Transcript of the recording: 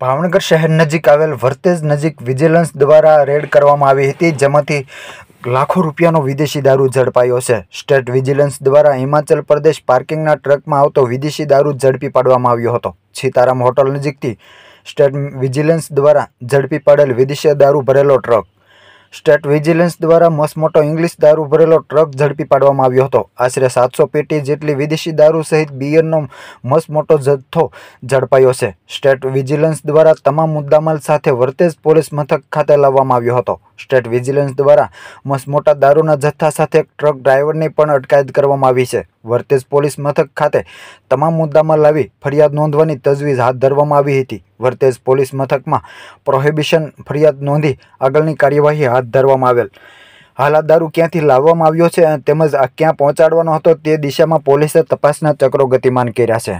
ભાવનગર શહેર નજીક આવેલ વર્તેજ નજીક વિજિલન્સ દ્વારા રેડ કરવામાં આવી હતી, જેમાંથી લાખો રૂપિયાનો વિદેશી દારૂ ઝડપાયો છે. સ્ટેટ વિજિલન્સ દ્વારા હિમાચલ પ્રદેશ પાર્કિંગના ટ્રકમાં આવતો વિદેશી દારૂ ઝડપી પાડવામાં આવ્યો હતો. સીતારામ હોટલ નજીકથી સ્ટેટ વિજિલન્સ દ્વારા ઝડપી પાડેલ વિદેશી દારૂ ભરેલો ટ્રક સ્ટેટ વિજિલન્સ દ્વારા મસમોટો ઇંગ્લિશ દારૂ ભરેલો ટ્રક ઝડપી પાડવામાં આવ્યો હતો. આશરે સાતસો પેટી જેટલી વિદેશી દારૂ સહિત બિયરનો મસમોટો જથ્થો ઝડપાયો છે. સ્ટેટ વિજિલન્સ દ્વારા તમામ મુદ્દામાલ સાથે વર્તેજ પોલીસ મથક ખાતે લાવવામાં આવ્યો હતો. સ્ટેટ વિજિલન્સ દ્વારા મસમોટા દારૂના જથ્થા સાથે ટ્રક ડ્રાઈવરની પણ અટકાયત કરવામાં આવી છે. વર્તેજ પોલીસ મથક ખાતે તમામ મુદ્દામાં લાવી ફરિયાદ નોંધવાની તજવીજ હાથ ધરવામાં આવી હતી. વર્તેજ પોલીસ મથકમાં પ્રોહિબિશન ફરિયાદ નોંધી આગળની કાર્યવાહી હાથ ધરવામાં આવેલ. હાલ દારૂ ક્યાંથી લાવવામાં આવ્યો છે તેમજ આ ક્યાં પહોંચાડવાનો હતો તે દિશામાં પોલીસે તપાસના ચક્રો ગતિમાન કર્યા છે.